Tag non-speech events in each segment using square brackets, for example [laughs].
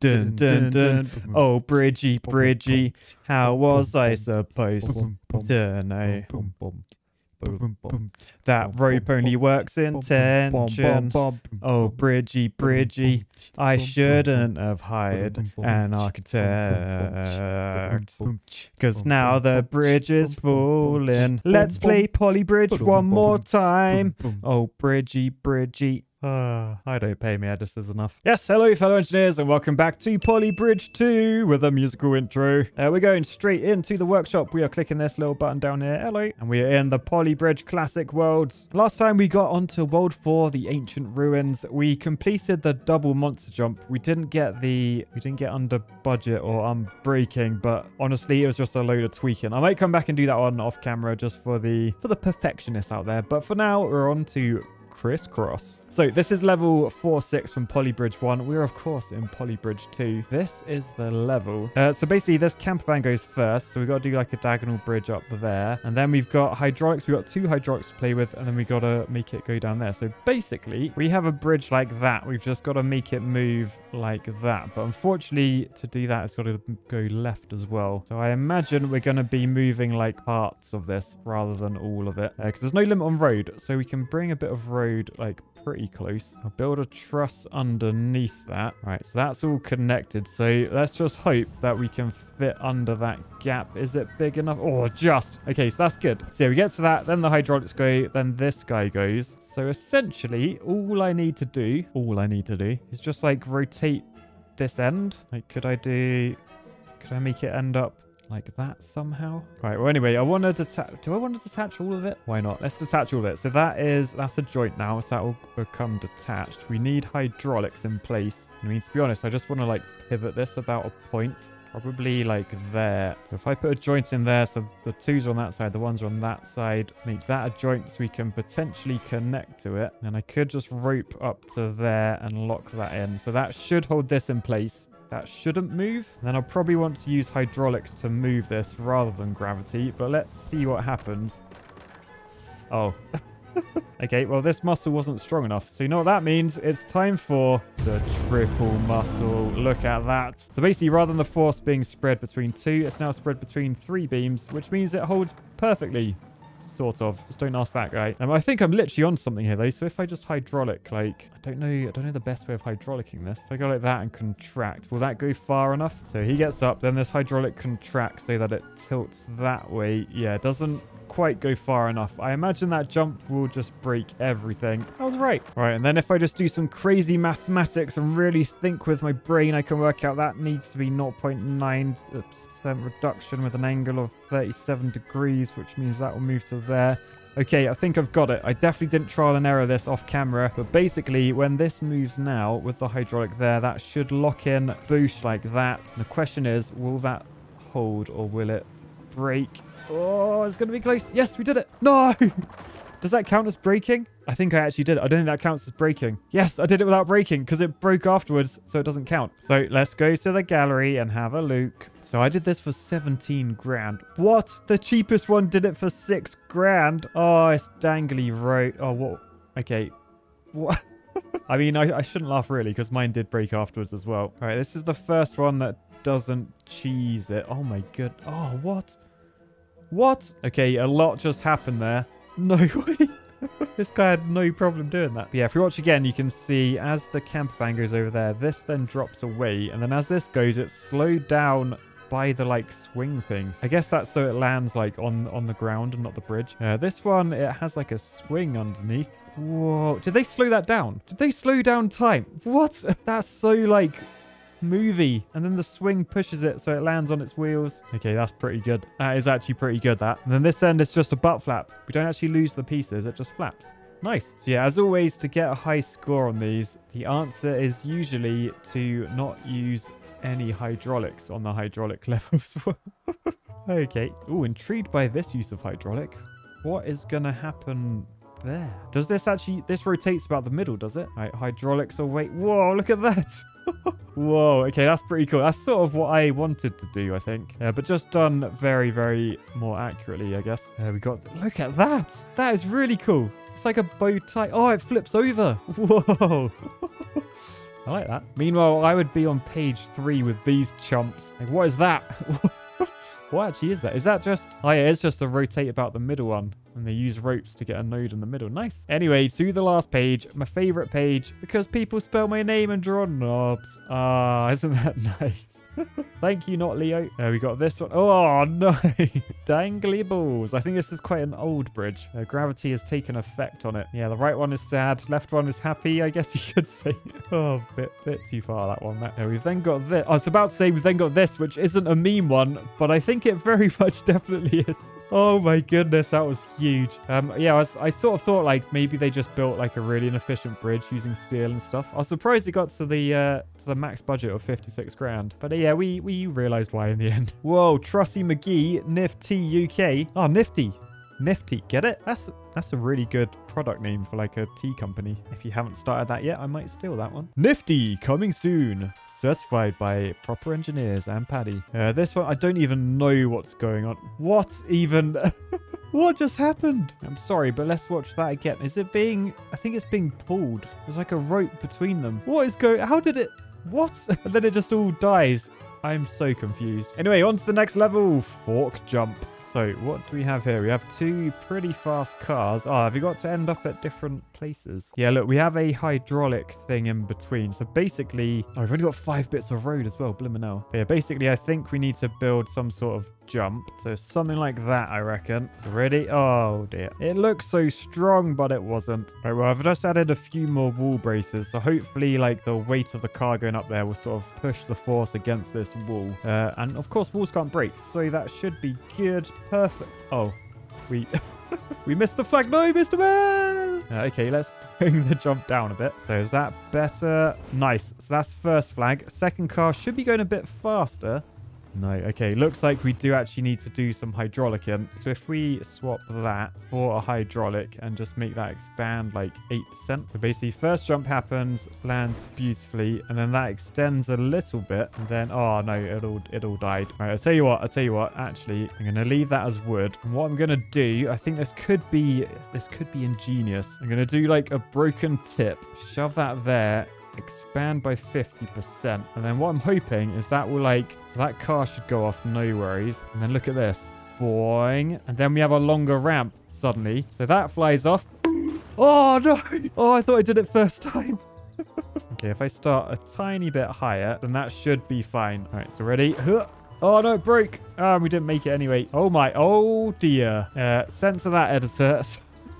Dun dun dun. Oh, Bridgy, Bridgy, how was I supposed to know that rope only works in tensions? Oh, Bridgy, Bridgy, I shouldn't have hired an architect. Cause now the bridge is falling. Let's play Poly Bridge one more time. Oh, Bridgy, Bridgy. Uh, [sighs] I don't pay me editors enough. Yes, hello fellow engineers and welcome back to Poly Bridge 2 with a musical intro. Uh, we're going straight into the workshop. We are clicking this little button down here, hello, and we are in the Poly Bridge Classic Worlds. Last time we got onto World 4, the Ancient Ruins, we completed the double monster jump. We didn't get the, we didn't get under budget or unbreaking, but honestly, it was just a load of tweaking. I might come back and do that one off camera just for the, for the perfectionists out there. But for now, we're on to crisscross. So this is level 4-6 from Polybridge 1. We're of course in Polybridge 2. This is the level. Uh, so basically this camper van goes first. So we've got to do like a diagonal bridge up there. And then we've got hydraulics. We've got two hydraulics to play with. And then we've got to make it go down there. So basically we have a bridge like that. We've just got to make it move like that. But unfortunately to do that it's got to go left as well. So I imagine we're going to be moving like parts of this rather than all of it. Because uh, there's no limit on road. So we can bring a bit of road road like pretty close. I'll build a truss underneath that. All right, so that's all connected. So let's just hope that we can fit under that gap. Is it big enough? Oh, just. Okay, so that's good. So yeah, we get to that, then the hydraulics go, then this guy goes. So essentially, all I need to do, all I need to do is just like rotate this end. Like, could I do, could I make it end up like that somehow. Right, well, anyway, I want to detach... Do I want to detach all of it? Why not? Let's detach all of it. So that is... That's a joint now, so that will become detached. We need hydraulics in place. I mean, to be honest, I just want to, like, pivot this about a point. Probably, like, there. So if I put a joint in there, so the twos are on that side, the ones are on that side, make that a joint so we can potentially connect to it. And I could just rope up to there and lock that in. So that should hold this in place. That shouldn't move. Then I'll probably want to use hydraulics to move this rather than gravity. But let's see what happens. Oh. [laughs] [laughs] okay, well, this muscle wasn't strong enough. So you know what that means? It's time for the triple muscle. Look at that. So basically, rather than the force being spread between two, it's now spread between three beams, which means it holds perfectly Sort of. Just don't ask that guy. Um, I think I'm literally on something here, though. So if I just hydraulic, like, I don't know, I don't know the best way of hydraulicking this. If I go like that and contract, will that go far enough? So he gets up, then this hydraulic contracts so that it tilts that way. Yeah, it doesn't quite go far enough. I imagine that jump will just break everything. I was right. All right, and then if I just do some crazy mathematics and really think with my brain, I can work out that needs to be 0.9% reduction with an angle of 37 degrees, which means that will move to there. Okay, I think I've got it. I definitely didn't trial and error this off camera, but basically when this moves now with the hydraulic there, that should lock in boost like that. The question is, will that hold or will it break? Oh, it's going to be close. Yes, we did it. No. [laughs] Does that count as breaking? I think I actually did. I don't think that counts as breaking. Yes, I did it without breaking because it broke afterwards, so it doesn't count. So let's go to the gallery and have a look. So I did this for 17 grand. What? The cheapest one did it for 6 grand? Oh, it's dangly rope. Oh, what? Okay. What? [laughs] I mean, I, I shouldn't laugh really because mine did break afterwards as well. All right, this is the first one that doesn't cheese it. Oh my god. Oh, what? What? Okay, a lot just happened there. [laughs] No way. [laughs] this guy had no problem doing that. But yeah, if we watch again, you can see as the camper van goes over there, this then drops away. And then as this goes, it's slowed down by the like swing thing. I guess that's so it lands like on on the ground and not the bridge. Uh, this one, it has like a swing underneath. Whoa, did they slow that down? Did they slow down time? What? [laughs] That's so like movie. And then the swing pushes it so it lands on its wheels. Okay, that's pretty good. That is actually pretty good, that. And then this end is just a butt flap. We don't actually lose the pieces. It just flaps. Nice. So yeah, as always, to get a high score on these, the answer is usually to not use any hydraulics on the hydraulic [laughs] levels. okay. Oh, intrigued by this use of hydraulic. What is going to happen there? Does this actually... This rotates about the middle, does it? Right, hydraulics or wait. Whoa, look at that. [laughs] Whoa, okay, that's pretty cool. That's sort of what I wanted to do, I think. Yeah, but just done very, very more accurately, I guess. There we got... Look at that! That is really cool. It's like a bow tie. Oh, it flips over. [laughs] Whoa. [laughs] I like that. Meanwhile, I would be on page three with these chumps. Like, what is that? what actually is that? Is that just... Oh, yeah, it's just to rotate about the middle one. And they use ropes to get a node in the middle. Nice. Anyway, to the last page. My favorite page. Because people spell my name and draw knobs. Ah, [laughs] isn't that nice? [laughs] Thank you, not Leo. Uh, we got this one. Oh, [laughs] no. Dangly balls. I think this is quite an old bridge. Uh, gravity has taken effect on it. Yeah, the right one is sad. Left one is happy, I guess you could say. oh, bit, bit too far, that one. That, uh, we've then got this. I was about to say we've then got this, which isn't a meme one, but I think it very much definitely is. Oh my goodness, that was huge. Um, yeah, I, was, I, sort of thought like maybe they just built like a really inefficient bridge using steel and stuff. I was surprised it got to the uh, to the max budget of 56 grand. But uh, yeah, we we realized why in the [laughs] end. Whoa, Trussy McGee, Nifty UK. Oh, Nifty. Nifty. Get it? That's that's a really good product name for like a tea company. If you haven't started that yet, I might steal that one. Nifty, coming soon. Certified by proper engineers and Paddy. Uh, this one, I don't even know what's going on. What even? [laughs] what just happened? I'm sorry, but let's watch that again. Is it being... I think it's being pulled. There's like a rope between them. What is going... How did it... What? [laughs] and then it just all dies. I'm so confused. Anyway, on to the next level. Fork jump. So, what do we have here? We have two pretty fast cars. Oh, have you got to end up at different places? Yeah, look, we have a hydraulic thing in between. So, basically... Oh, we've only got five bits of road as well. Blimmin' hell. Yeah, basically, I think we need to build some sort of jump. So something like that, I reckon. Ready? Oh, dear. It looks so strong, but it wasn't. All right, well, I've just added a few more wall braces. So hopefully, like, the weight of the car going up there will sort of push the force against this wall. Uh, and, of course, walls can't break. So that should be good. Perfect. Oh, we... [laughs] we missed the flag. No, Mr. Man! Uh, okay, let's bring the jump down a bit. So is that better? Nice. So that's first flag. Second car should be going a bit faster. No, okay. Looks like we do actually need to do some hydraulic in. So if we swap that for a hydraulic and just make that expand like 8%. So basically first jump happens, lands beautifully, and then that extends a little bit. And then, oh no, it all, it all died. All right, I'll tell you what, I'll tell you what. Actually, I'm going to leave that as wood. And what I'm going to do, I think this could be, this could be ingenious. I'm going to do like a broken tip, shove that there, expand by 50%. And then what I'm hoping is that will like, so that car should go off, no worries. And then look at this. Boing. And then we have a longer ramp suddenly. So that flies off. Oh, no. Oh, I thought I did it first time. [laughs] okay, if I start a tiny bit higher, then that should be fine. All right, so ready? Oh, no, it broke. Oh, we didn't make it anyway. Oh, my. Oh, dear. Uh, censor that, editor.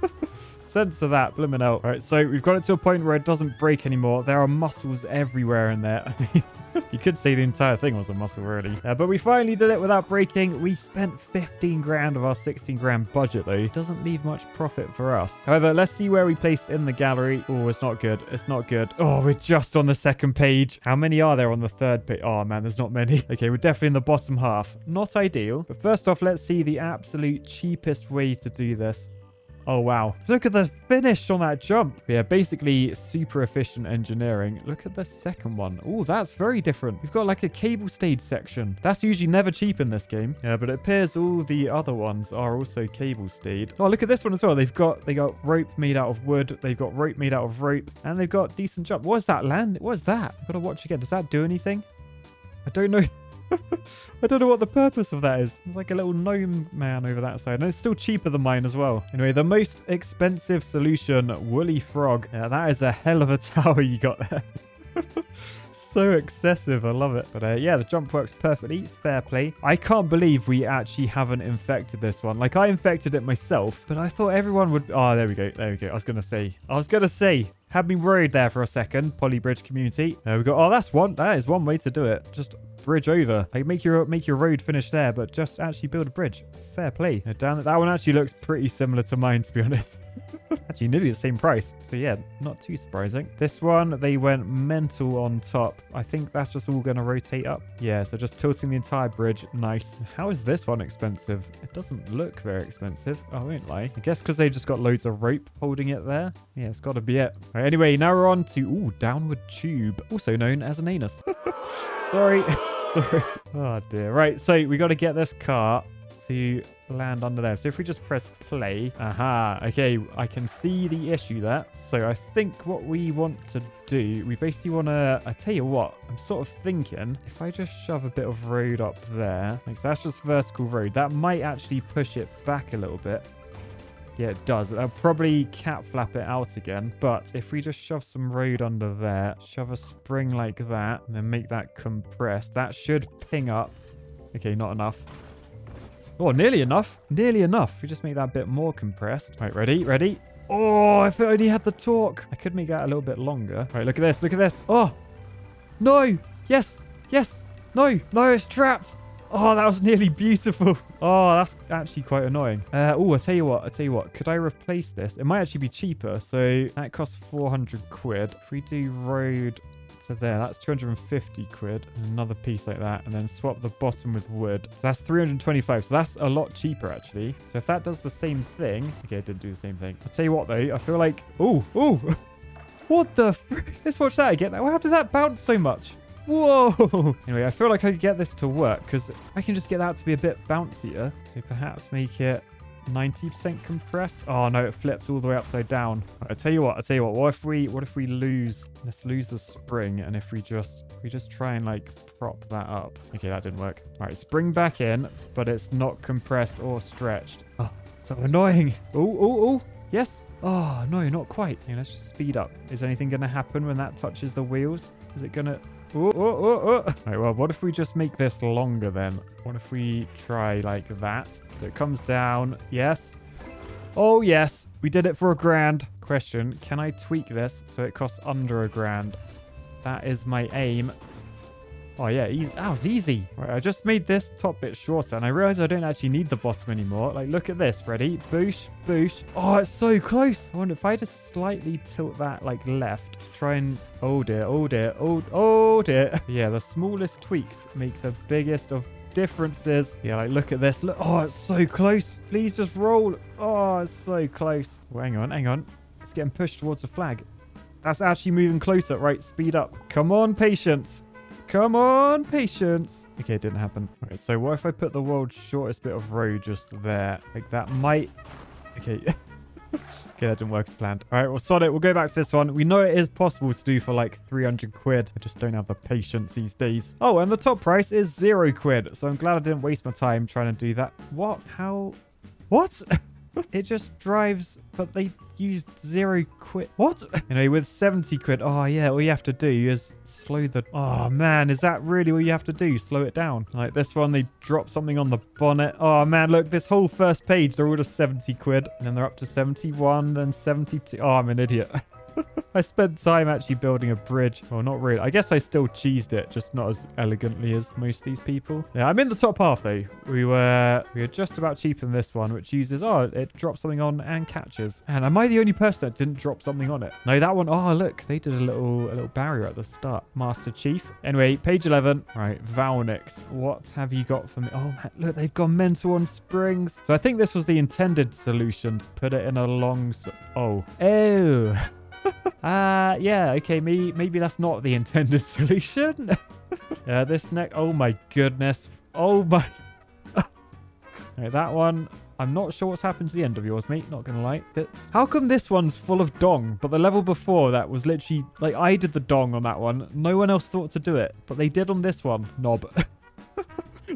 [laughs] Censor that, blimmin' out. All right, so we've got it to a point where it doesn't break anymore. There are muscles everywhere in there. [laughs] I mean, you could say the entire thing was a muscle, really. Uh, but we finally did it without breaking. We spent 15 grand of our 16 grand budget, though. It doesn't leave much profit for us. However, let's see where we place in the gallery. Oh, it's not good. It's not good. Oh, we're just on the second page. How many are there on the third page? Oh, man, there's not many. [laughs] Okay, we're definitely in the bottom half. Not ideal. But first off, let's see the absolute cheapest way to do this. Oh, wow. Look at the finish on that jump. Yeah, basically super efficient engineering. Look at the second one. Oh, that's very different. We've got like a cable stayed section. That's usually never cheap in this game. Yeah, but it appears all the other ones are also cable stayed. Oh, look at this one as well. They've got they got rope made out of wood. They've got rope made out of rope. And they've got decent jump. What is that land? What is that? I've got to watch again. Does that do anything? I don't know. [laughs] I don't know what the purpose of that is. It's like a little gnome man over that side. And it's still cheaper than mine as well. Anyway, the most expensive solution, Woolly Frog. Yeah, that is a hell of a [laughs] tower you got there. [laughs] so excessive. I love it. But uh, yeah, the jump works perfectly. Fair play. I can't believe we actually haven't infected this one. Like, I infected it myself, but I thought everyone would... Oh, there we go. There we go. I was going to say... I was going to say... Had me worried there for a second, Polybridge community. There we go. Oh, that's one. That is one way to do it. Just bridge over. Like make your make your road finish there, but just actually build a bridge. Fair play. Now, down that one actually looks pretty similar to mine, to be honest. [laughs] actually, nearly the same price. So yeah, not too surprising. This one, they went mental on top. I think that's just all going to rotate up. Yeah, so just tilting the entire bridge. Nice. How is this one expensive? It doesn't look very expensive. I won't lie. I guess because they just got loads of rope holding it there. Yeah, it's got to be it. Anyway, now we're on to, ooh, downward tube, also known as an anus. [laughs] Sorry. [laughs] Sorry. Oh dear. Right, so we got to get this car to land under there. So if we just press play, aha, okay, I can see the issue there. So I think what we want to do, we basically want to, I tell you what, I'm sort of thinking if I just shove a bit of road up there, like so that's just vertical road, that might actually push it back a little bit. Yeah, it does. I'll probably cap flap it out again. But if we just shove some road under there, shove a spring like that, and then make that compressed, that should ping up. Okay, not enough. Oh, nearly enough. Nearly enough. We just make that a bit more compressed. Right, ready? Ready? Oh, if it only had the torque. I could make that a little bit longer. Right, look at this. Look at this. Oh, no. Yes. Yes. No. No, it's trapped. Oh, that was nearly beautiful. Oh, that's actually quite annoying. Uh, oh, i tell you what. i tell you what. Could I replace this? It might actually be cheaper. So that costs 400 quid. If we do road to there, that's 250 quid. Another piece like that. And then swap the bottom with wood. So that's 325. So that's a lot cheaper, actually. So if that does the same thing. Okay, it didn't do the same thing. I'll tell you what, though. I feel like... Oh, oh. [laughs] What the... Let's watch that again. How did that bounce so much? Whoa! Anyway, I feel like I could get this to work because I can just get that to be a bit bouncier. So perhaps make it 90% compressed. Oh no, it flips all the way upside down. I tell you what, I tell you what. What if we, what if we lose? Let's lose the spring, and if we just, we just try and like prop that up. Okay, that didn't work. All right, spring back in, but it's not compressed or stretched. Oh, so annoying. Oh, oh, oh. Yes. Oh no, not quite. Okay, let's just speed up. Is anything going to happen when that touches the wheels? Is it going to Oh, oh, oh, oh. Right, well, what if we just make this longer then? What if we try like that? So it comes down. Yes. Oh, yes. We did it for a grand. Question, can I tweak this so it costs under a grand? That is my aim. Oh, yeah, easy. that was easy. Right, I just made this top bit shorter, and I realized I don't actually need the bottom anymore. Like, look at this. Ready? Boosh, boosh. Oh, it's so close. I wonder if I just slightly tilt that, like, left to try and... Oh, dear. Oh, dear. Oh, oh, dear. yeah, the smallest tweaks make the biggest of differences. Yeah, like, look at this. Look. Oh, it's so close. Please just roll. Oh, it's so close. Oh, hang on, hang on. It's getting pushed towards the flag. That's actually moving closer. Right, speed up. Come on, patience. Come on, patience. Okay, it didn't happen. Okay, so what if I put the world's shortest bit of road just there? Like that might... Okay. [laughs] okay, that didn't work as planned. All right, well, sod it. We'll go back to this one. We know it is possible to do for like 300 quid. I just don't have the patience these days. Oh, and the top price is zero quid. So I'm glad I didn't waste my time trying to do that. What? How? What? [laughs] it just drives, but they used zero quid. What? You know, with 70 quid, oh yeah, all you have to do is slow the... Oh man, is that really all you have to do? Slow it down. Like this one, they drop something on the bonnet. Oh man, look, this whole first page, they're all just 70 quid. And then they're up to 71, then 72. Oh, I'm an idiot. [laughs] I spent time actually building a bridge. Well, not really. I guess I still cheesed it, just not as elegantly as most of these people. Yeah, I'm in the top half though. We were we were just about cheap in this one, which uses oh, it drops something on and catches. And am I the only person that didn't drop something on it? No, that one. Oh, look, they did a little a little barrier at the start. Master Chief. Anyway, page 11. Right, Valnix. What have you got for me? Oh, man, look, they've gone mental on springs. So I think this was the intended solution to put it in a long. Oh, oh. [laughs] [laughs] uh, yeah, okay, maybe, maybe that's not the [laughs] intended solution. [laughs] uh, this neck, oh my goodness. Oh my... right, that one, I'm not sure what's happened to the end of yours, mate. Not gonna lie. How come this one's full of dong, but the level before that was literally... Like, I did the dong on that one. No one else thought to do it, but they did on this one. Knob.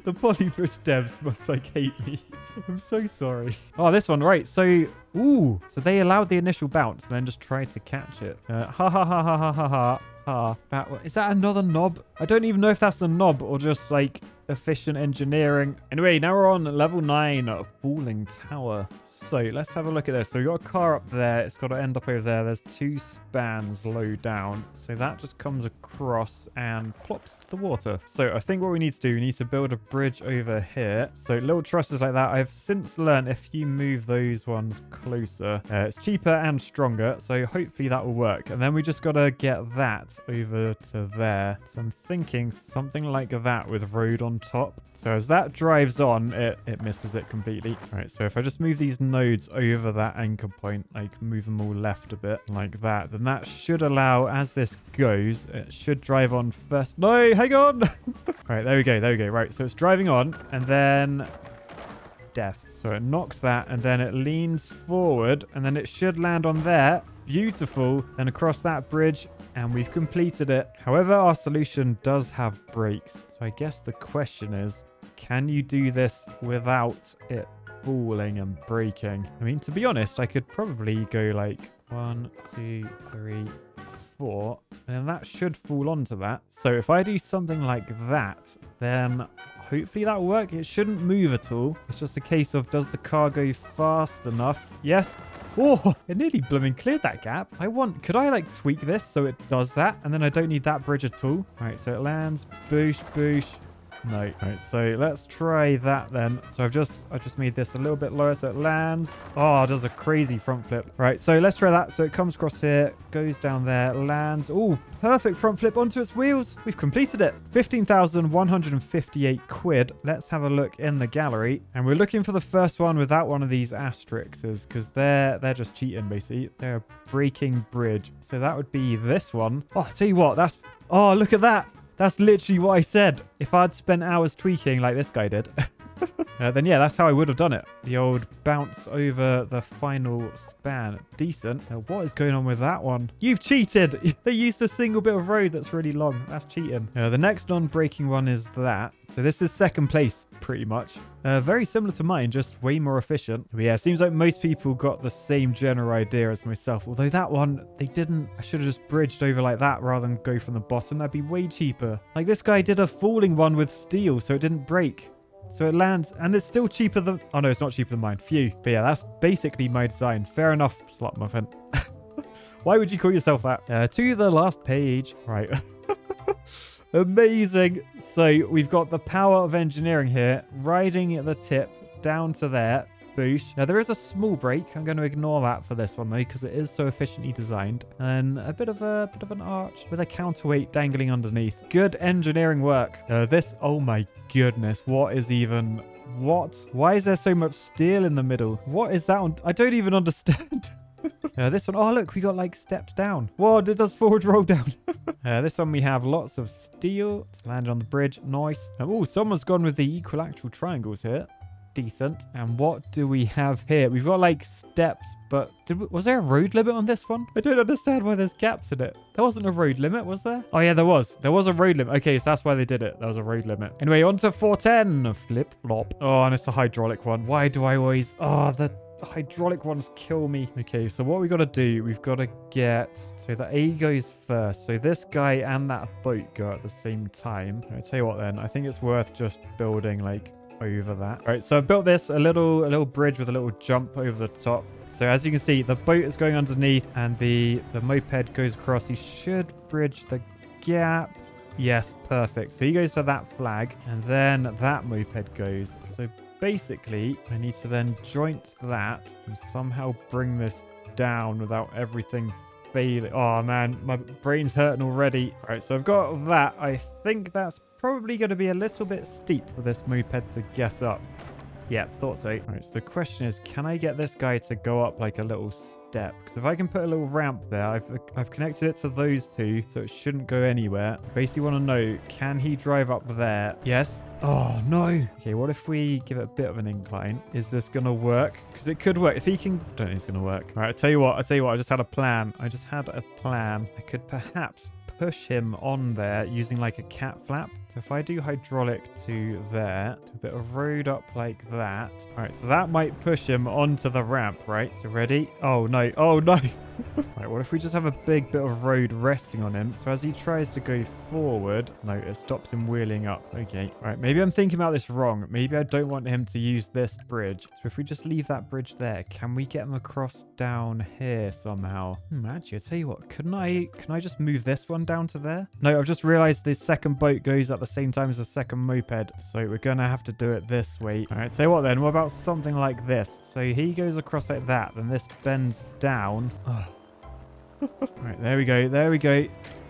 The Polybridge devs must like hate me. [laughs] I'm so sorry. Oh, this one, right. So, ooh. So they allowed the initial bounce and then just tried to catch it. Uh, ha ha ha ha ha ha ha. Ah, that is that another knob? I don't even know if that's a knob or just like efficient engineering. Anyway, now we're on level 9, of Falling Tower. So let's have a look at this. So we got a car up there. It's got to end up over there. There's two spans low down. So that just comes across and plops to the water. So I think what we need to do, we need to build a bridge over here. So little trusses like that. I've since learned if you move those ones closer, uh, it's cheaper and stronger. So hopefully that will work. And then we just got to get that over to there. So I'm thinking something like that with road on top. So as that drives on, it, it misses it completely. All right, so if I just move these nodes over that anchor point, like move them all left a bit like that, then that should allow, as this goes, it should drive on first. No, hang on. [laughs] all right, there we go, there we go. Right, so it's driving on and then death. So it knocks that and then it leans forward and then it should land on there. Beautiful. Then across that bridge and we've completed it. However, our solution does have brakes. So I guess the question is, can you do this without it falling and breaking? I mean, to be honest, I could probably go like one, two, three, four, and that should fall onto that. So if I do something like that, then hopefully that'll work. It shouldn't move at all. It's just a case of does the car go fast enough? Yes. Oh, it nearly blooming cleared that gap. I want, could I like tweak this so it does that? And then I don't need that bridge at all. All right, so it lands, boosh, boosh, no. Right, so let's try that then. So I've just I just made this a little bit lower so it lands. Oh, does a crazy front flip. Right, so let's try that. So it comes across here, goes down there, lands. Oh, perfect front flip onto its wheels. We've completed it. 15,158 quid. Let's have a look in the gallery. And we're looking for the first one without one of these asterisks because they're they're just cheating basically. They're breaking bridge. So that would be this one. Oh, I'll tell you what, that's Oh, look at that. That's literally what I said. If I'd spent hours tweaking like this guy did, [laughs] uh, then yeah, that's how I would have done it. The old bounce over the final span. Decent. Now, what is going on with that one? You've cheated. [laughs] they used a single bit of road that's really long. That's cheating. Uh, the next non-breaking one is that. So this is second place, pretty much. Uh, very similar to mine, just way more efficient. But yeah, seems like most people got the same general idea as myself. Although that one, they didn't. I should have just bridged over like that rather than go from the bottom. That'd be way cheaper. Like this guy did a falling one with steel, so it didn't break. So it lands, and it's still cheaper than... Oh, no, it's not cheaper than mine. Phew. But yeah, that's basically my design. Fair enough, Slot Muffin. [laughs] Why would you call yourself that? Uh, to the last page. Right. [laughs] Amazing. So we've got the power of engineering here, riding at the tip down to there boosh. Now there is a small break. I'm going to ignore that for this one though because it is so efficiently designed. And a bit of a bit of an arch with a counterweight dangling underneath. Good engineering work. Uh, this, oh my goodness, what is even what? Why is there so much steel in the middle? What is that on? I don't even understand. [laughs] uh, this one, oh look, we got like steps down. Whoa, it does forward roll down. [laughs] uh, this one we have lots of steel. It's landed on the bridge, nice. oh, someone's gone with the equilateral triangles here decent. And what do we have here? We've got like steps, but we, was there a road limit on this one? I don't understand why there's gaps in it. There wasn't a road limit, was there? Oh yeah, there was. There was a road limit. Okay, so that's why they did it. There was a road limit. Anyway, on to 410. Flip flop. Oh, and it's a hydraulic one. Why do I always... Oh, the hydraulic ones kill me. Okay, so what we got to do, we've got to get... So the A goes first. So this guy and that boat go at the same time. I tell you what then, I think it's worth just building like over that. All right, so I built this a little a little bridge with a little jump over the top. So as you can see, the boat is going underneath and the, the moped goes across. He should bridge the gap. Yes, perfect. So he goes for that flag and then that moped goes. So basically, I need to then joint that and somehow bring this down without everything failing. Oh man, my brain's hurting already. All right, so I've got that. I think that's probably going to be a little bit steep for this moped to get up. Yeah, thought so. Right, so the question is, can I get this guy to go up like a little step? Because if I can put a little ramp there, I've, I've connected it to those two, so it shouldn't go anywhere. Basically want to know, can he drive up there? Yes. Oh, no. Okay, what if we give it a bit of an incline? Is this going to work? Because it could work. If he can... I don't think it's going to work. All right, I'll tell you what. I'll tell you what. I just had a plan. I just had a plan. I could perhaps push him on there using like a cat flap. So if I do hydraulic to there, a bit of road up like that. All right, so that might push him onto the ramp, right? So ready? Oh, no. Oh, no. [laughs] right, what if we just have a big bit of road resting on him? So as he tries to go forward, no, it stops him wheeling up. Okay. All right, maybe I'm thinking about this wrong. Maybe I don't want him to use this bridge. So if we just leave that bridge there, can we get him across down here somehow? Hmm, actually, I tell you what, couldn't I, can I just move this one down to there? No, I've just realized the second boat goes at the same time as the second moped. So we're going to have to do it this way. All right, tell you what then. What about something like this? So he goes across like that. Then this bends down. Oh. [sighs] All right, there we go. There we go.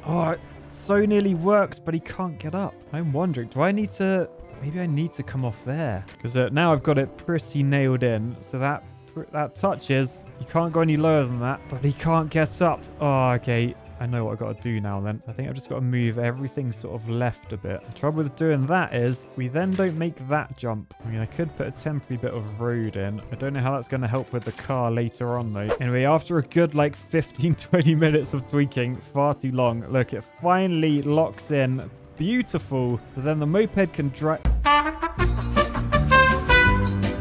Oh, it so nearly works, but he can't get up. I'm wondering, do I need to... Maybe I need to come off there. Because uh, now I've got it pretty nailed in. So that that touches. You can't go any lower than that. But he can't get up. Oh, okay. I know what I've got to do now then. I think I've just got to move everything sort of left a bit. The trouble with doing that is we then don't make that jump. I mean, I could put a temporary bit of road in. I don't know how that's going to help with the car later on though. Anyway, after a good like 15, [laughs] 20 minutes of tweaking, far too long, look, it finally locks in. Beautiful. So then the moped can drive...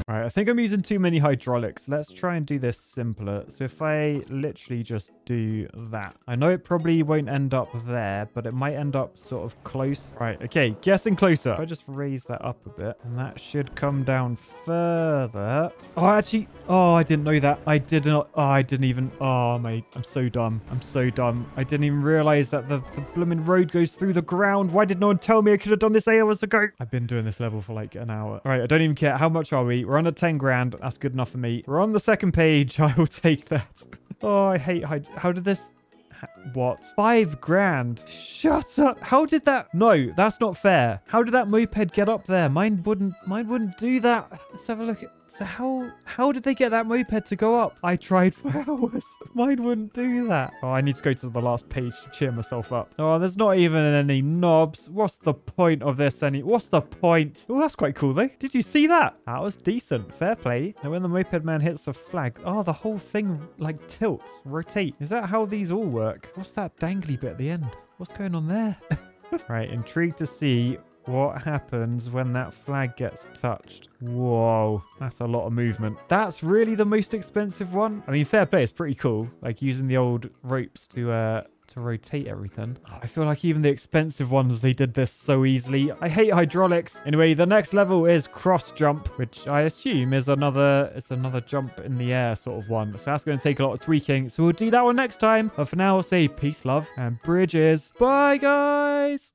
Alright, I think I'm using too many hydraulics. Let's try and do this simpler. So if I literally just do that. I know it probably won't end up there, but it might end up sort of close. Right, okay, getting closer. If I just raise that up a bit, and that should come down further. Oh, actually, oh, I didn't know that. I did not, oh, I didn't even, oh, mate, I'm so dumb. I'm so dumb. I didn't even realize that the, the blooming road goes through the ground. Why did no one tell me I could have done this hours ago? I've been doing this level for like an hour. All right, I don't even care. How much are we? We're on a 10 grand. That's good enough for me. We're on the second page. [laughs] I will take that. Oh, I hate how, how did this what? Five grand. Shut up. How did that? No, that's not fair. How did that moped get up there? Mine wouldn't, mine wouldn't do that. Let's have a look at, so how, how did they get that moped to go up? I tried [laughs] for hours. Mine wouldn't do that. Oh, I need to go to the last page to cheer myself up. Oh, there's not even any knobs. What's the point of this any? What's the point? Oh, that's quite cool though. Did you see that? That was decent. Fair play. Now when the moped man hits the flag, oh, the whole thing like tilts, rotate. Is that how these all work? What's that dangly bit at the end? What's going on there? [laughs] right, intrigued to see what happens when that flag gets touched. Whoa, that's a lot of movement. That's really the most expensive one. I mean, fair play, it's pretty cool. Like using the old ropes to uh, to rotate everything. I feel like even the expensive ones, they did this so easily. I hate hydraulics. Anyway, the next level is cross jump, which I assume is another, it's another jump in the air sort of one. So that's going to take a lot of tweaking. So we'll do that one next time. But for now, I'll say peace, love, and bridges. Bye, guys.